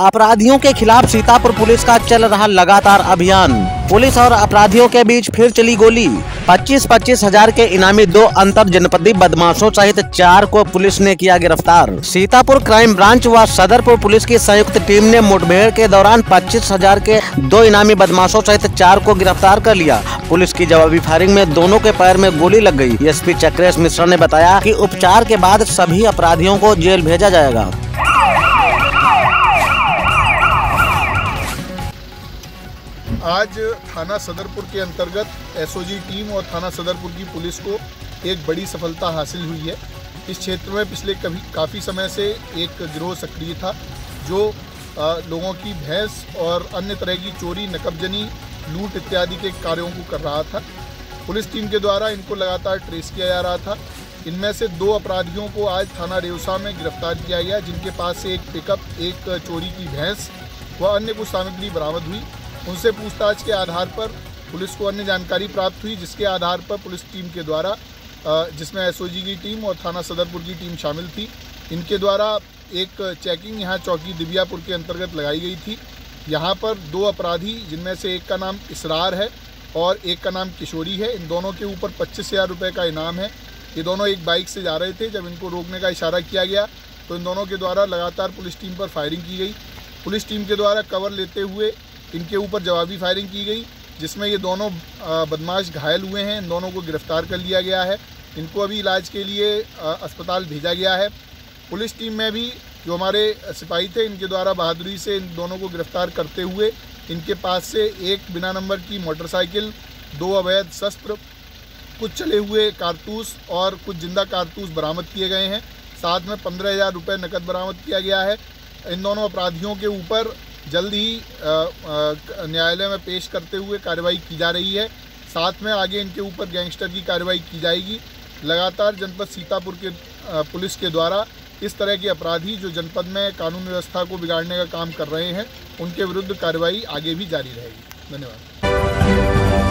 अपराधियों के खिलाफ सीतापुर पुलिस का चल रहा लगातार अभियान। पुलिस और अपराधियों के बीच फिर चली गोली। 25-25 हज़ार के इनामी दो अंतर जनपदी बदमाशों सहित चार को पुलिस ने किया गिरफ़्तार। सीतापुर क्राइम ब्रांच व सदरपुर पुलिस की संयुक्त टीम ने मुठभेड़ के दौरान पच्चीस हज़ार के दो इनामी बदमाशों सहित चार को गिरफ़्तार कर लिया। पुलिस की जवाबी फायरिंग में दोनों के पैर में गोली लग गई। एसपी चक्रेश मिश्रा ने बताया कि उपचार के बाद सभी अपराधियों को जेल भेजा जाएगा। आज थाना सदरपुर के अंतर्गत एसओजी टीम और थाना सदरपुर की पुलिस को एक बड़ी सफलता हासिल हुई है। इस क्षेत्र में पिछले कभी काफ़ी समय से एक गिरोह सक्रिय था जो आ, लोगों की भैंस और अन्य तरह की चोरी नकबजनी लूट इत्यादि के कार्यों को कर रहा था। पुलिस टीम के द्वारा इनको लगातार ट्रेस किया जा रहा था। इनमें से दो अपराधियों को आज थाना रेवसा में गिरफ़्तार किया गया जिनके पास से एक पिकअप एक चोरी की भैंस व अन्य कुछ सामग्री बरामद हुई। उनसे पूछताछ के आधार पर पुलिस को अन्य जानकारी प्राप्त हुई, जिसके आधार पर पुलिस टीम के द्वारा जिसमें एसओजी की टीम और थाना सदरपुर की टीम शामिल थी। इनके द्वारा एक चेकिंग यहाँ चौकी दिव्यापुर के अंतर्गत लगाई गई थी। यहाँ पर दो अपराधी, जिनमें से एक का नाम इसरार है और एक का नाम किशोरी है। इन दोनों के ऊपर पच्चीस हज़ार रुपये का इनाम है। ये दोनों एक बाइक से जा रहे थे। जब इनको रोकने का इशारा किया गया तो इन दोनों के द्वारा लगातार पुलिस टीम पर फायरिंग की गई। पुलिस टीम के द्वारा कवर लेते हुए इनके ऊपर जवाबी फायरिंग की गई, जिसमें ये दोनों बदमाश घायल हुए हैं। इन दोनों को गिरफ़्तार कर लिया गया है। इनको अभी इलाज के लिए अस्पताल भेजा गया है। पुलिस टीम में भी जो हमारे सिपाही थे, इनके द्वारा बहादुरी से इन दोनों को गिरफ़्तार करते हुए, इनके पास से एक बिना नंबर की मोटरसाइकिल, दो अवैध शस्त्र, कुछ चले हुए कारतूस और कुछ ज़िंदा कारतूस बरामद किए गए हैं। साथ में पंद्रह हज़ार रुपये नकद बरामद किया गया है। इन दोनों अपराधियों के ऊपर जल्द ही न्यायालय में पेश करते हुए कार्रवाई की जा रही है। साथ में आगे इनके ऊपर गैंगस्टर की कार्रवाई की जाएगी। लगातार जनपद सीतापुर के पुलिस के द्वारा इस तरह के अपराधी जो जनपद में कानून व्यवस्था को बिगाड़ने का काम कर रहे हैं, उनके विरुद्ध कार्रवाई आगे भी जारी रहेगी। धन्यवाद।